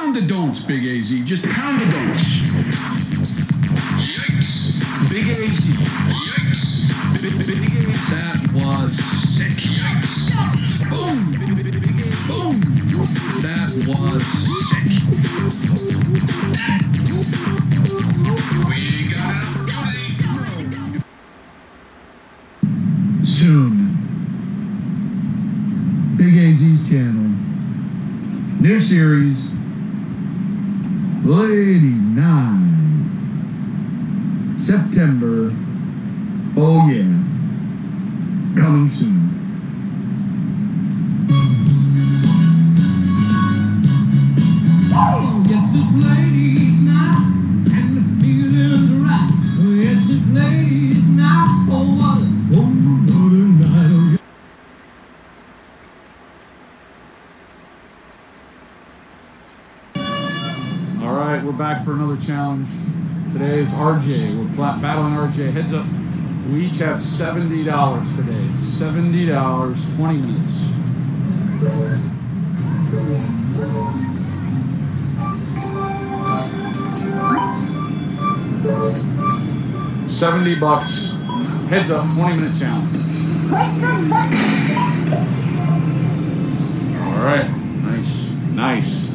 Pound the don'ts, Big AZ. Just pound the don'ts. Yikes. Big AZ. Yikes. Big, big AZ. That was sick. Yikes. Boom. Big, big, big, big Boom. That was sick. We got opportunity. soon. Big AZ's channel. New series. Lady 9. September. Oh yeah. Coming soon. Back for another challenge. Today is RJ. We're battling RJ. Heads up. We each have $70 today. $70, 20 minutes. Seventy bucks. Heads up, twenty minute challenge. All right, nice, nice.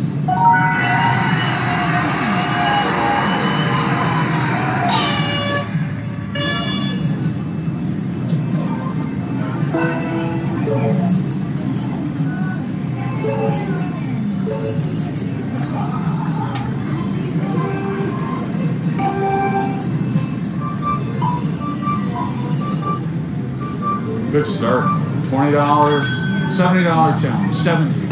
Start. Twenty dollars, seventy dollar challenge. Seventy.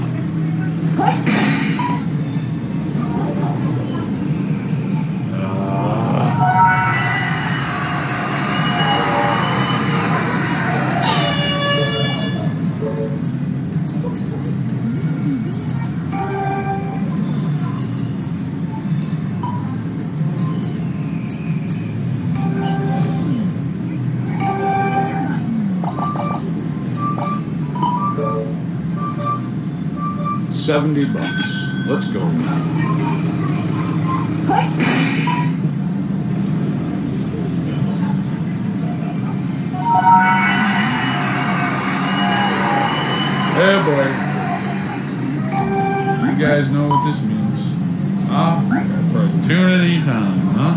Seventy bucks. Let's go. Hey boy. You guys know what this means. Opportunity time, huh?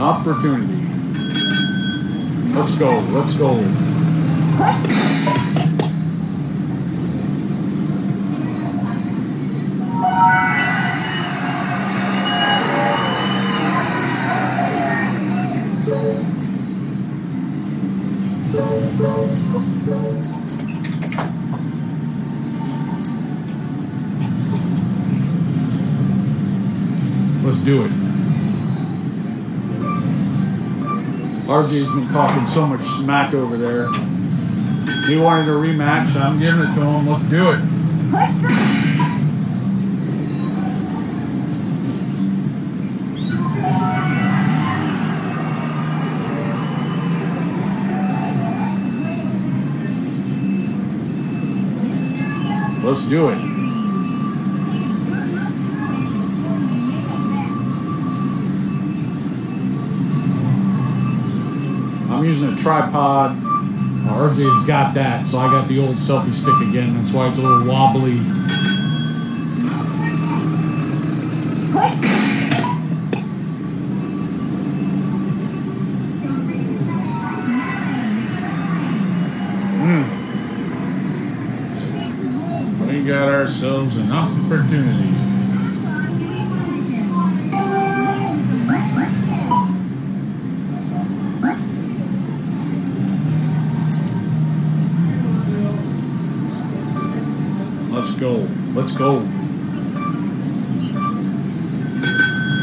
Opportunity. Let's go. Let's go. Let's do it. RJ's been talking so much smack over there. He wanted a rematch. I'm giving it to him. Let's do it. Let's do it. I'm using a tripod. Uh, RJ's got that, so I got the old selfie stick again. That's why it's a little wobbly. Hmm. We got ourselves an opportunity. Let's go.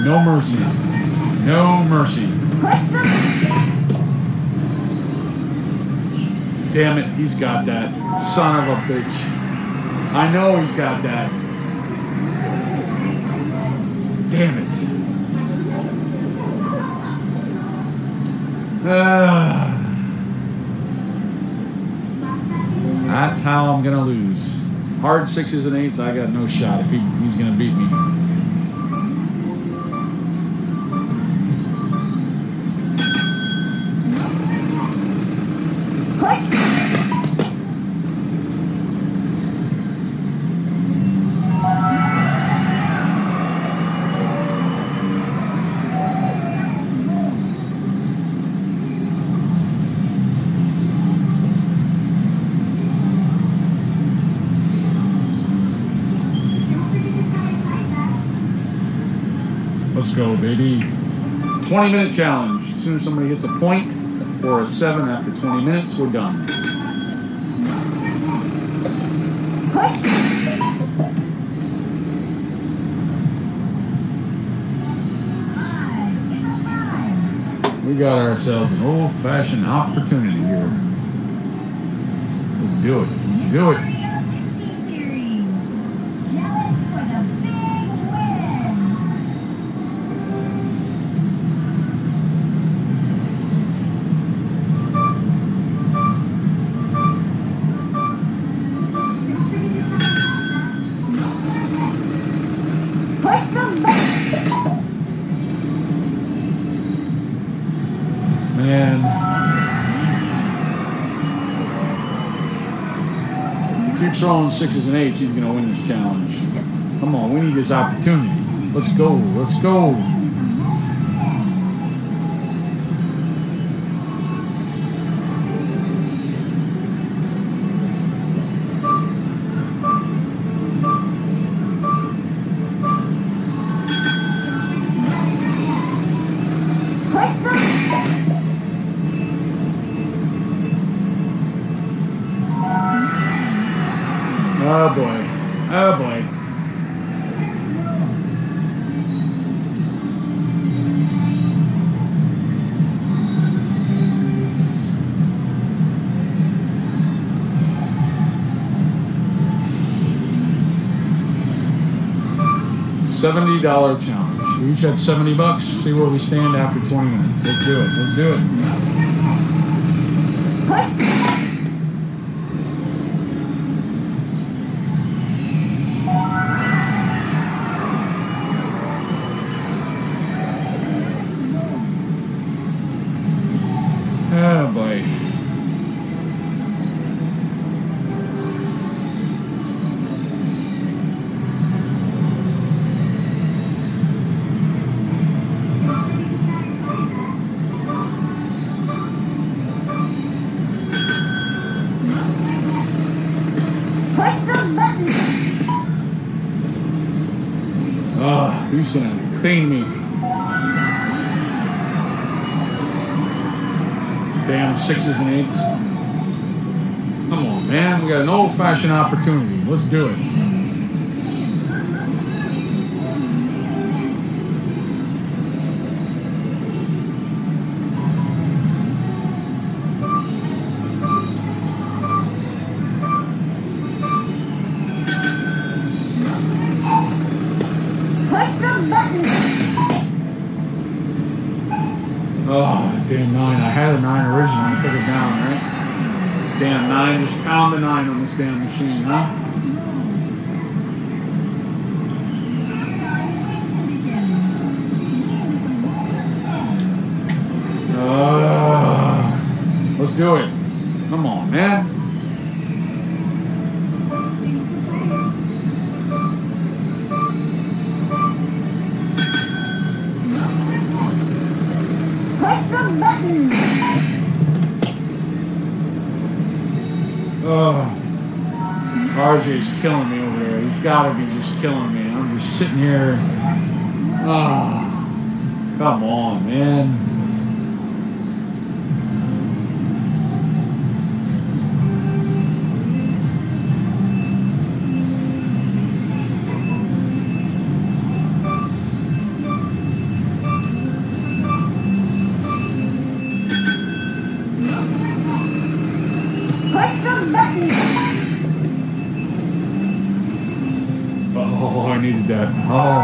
No mercy. No mercy. Damn it, he's got that. Son of a bitch. I know he's got that. Damn it. Ah. that's how I'm gonna lose. Hard sixes and eights, I got no shot if he, he's gonna beat me. Go, baby. 20 minute challenge. As soon as somebody hits a point or a seven after 20 minutes, we're done. We got ourselves an old fashioned opportunity here. Let's do it. Let's do it. Throwing sixes and eights, he's gonna win this challenge. Come on, we need this opportunity. Let's go, let's go. $70 challenge. We each had 70 bucks. See where we stand after 20 minutes. Let's do it. Let's do it. He's gonna me. Damn sixes and eights. Come on, man. We got an old fashioned opportunity. Let's do it. Pound the nine on this damn machine, huh? RJ's killing me over there. He's got to be just killing me. I'm just sitting here. Ah, come on, man. Oh.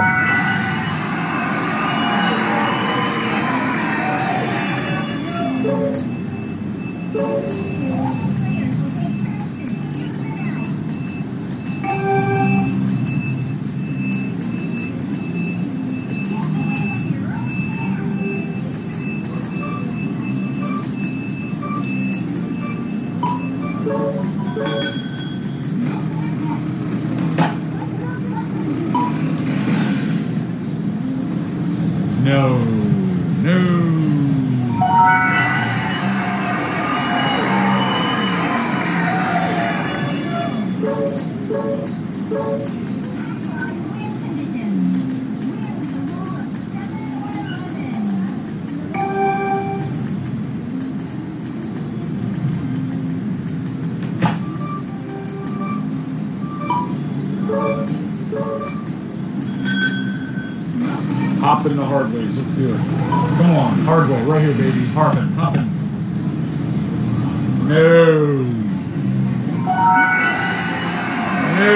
No.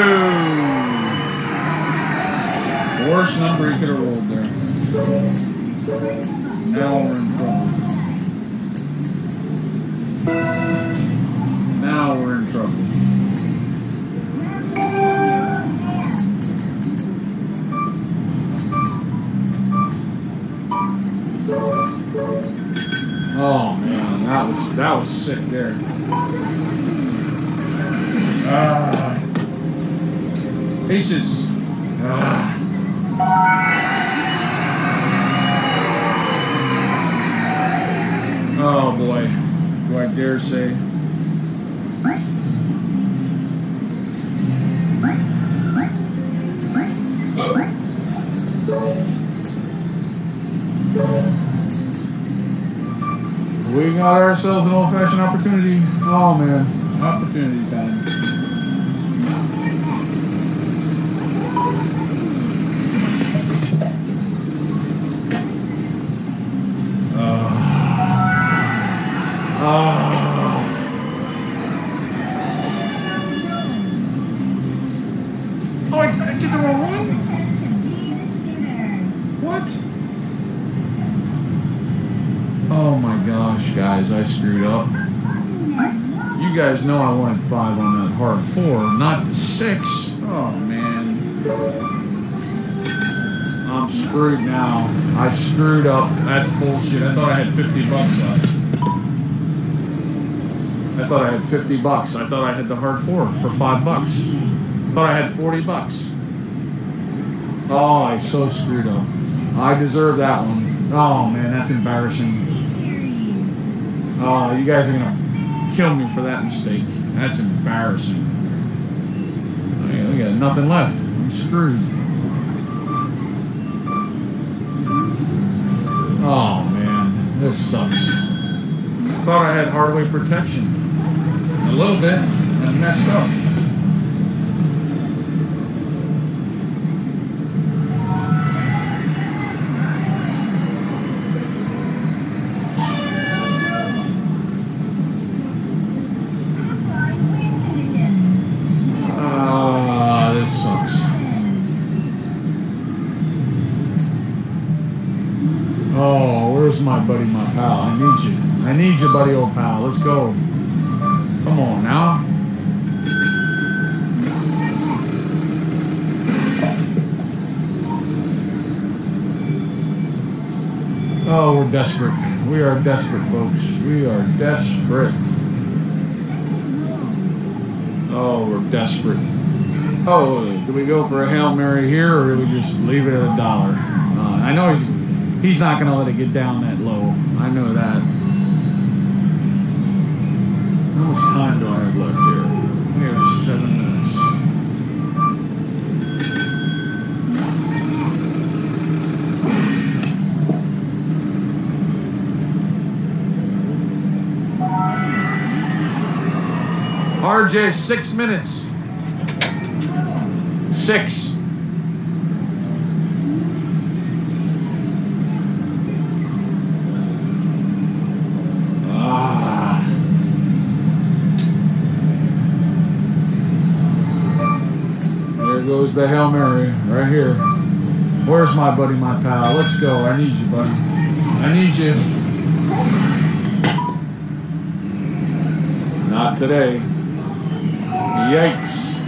Worst number he could have rolled there. Now we're in trouble. Now we're in trouble. Oh man, that was that was sick there. Pieces. Ah. Oh boy. Do I dare say? We got ourselves an old fashioned opportunity. Oh man. Opportunity time. Guys know I wanted five on that hard four, not the six. Oh man. I'm screwed now. I screwed up. That's bullshit. I thought I had 50 bucks left. I thought I had 50 bucks. I thought I had the hard four for five bucks. I thought I had 40 bucks. Oh, I so screwed up. I deserve that one. Oh man, that's embarrassing. Oh, you guys are gonna kill me for that mistake. That's embarrassing. I we got nothing left. I'm screwed. Oh man, this sucks. Thought I had hardway protection. A little bit. I messed up. Let's go. Come on now. Oh, we're desperate. We are desperate, folks. We are desperate. Oh, we're desperate. Oh, do we go for a Hail Mary here or do we just leave it at a dollar? Uh, I know he's, he's not going to let it get down that low. I know that. How much time do I have left here? We have seven minutes. RJ, six minutes. Six. Ah. There goes the Hail Mary right here. Where's my buddy, my pal? Let's go. I need you, buddy. I need you. Not today. Yikes.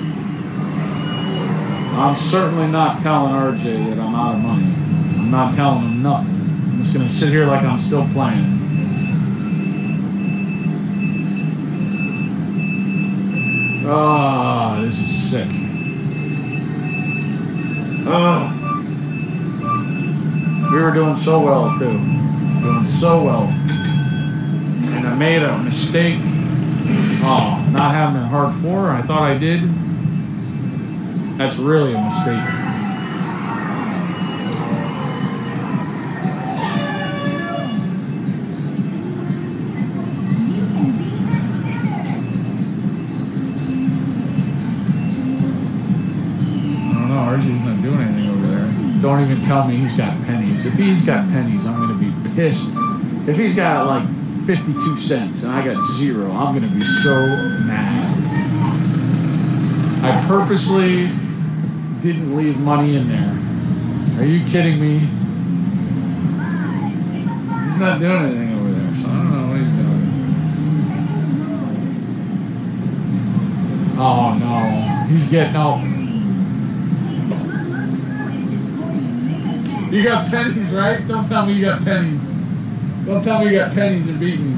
I'm certainly not telling RJ that I'm out of money. I'm not telling him nothing. I'm just going to sit here like I'm still playing. Ah, this is sick. Ah. We were doing so well too. Doing so well. And I made a mistake. Oh, not having a hard four. I thought I did. That's really a mistake. Don't even tell me he's got pennies. If he's got pennies, I'm going to be pissed. If he's got like 52 cents and I got zero, I'm going to be so mad. I purposely didn't leave money in there. Are you kidding me? He's not doing anything over there, so I don't know what he's doing. Oh no. He's getting up. You got pennies, right? Don't tell me you got pennies. Don't tell me you got pennies and beating.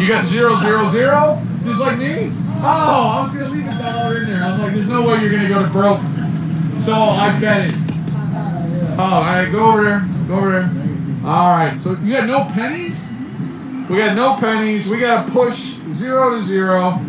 You got zero, zero, zero? Just like me? Oh, I was gonna leave a dollar in there. I was like, there's no way you're gonna go to broke. So I bet it. Oh, all right, go over there. Go over there. All right, so you got no pennies? We got no pennies. We got to push zero to zero.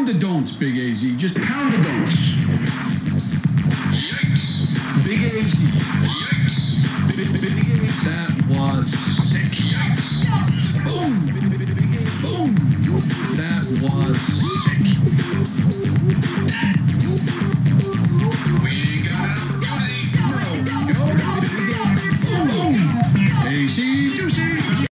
Pound the don'ts, Big AZ. Just pound the don'ts. Yikes. Big AZ. Yikes. Big, big, big AZ. That was sick. Yikes. Boom. Big, big, big, boom. That was sick. We got a buddy. No. No. Boom. AC.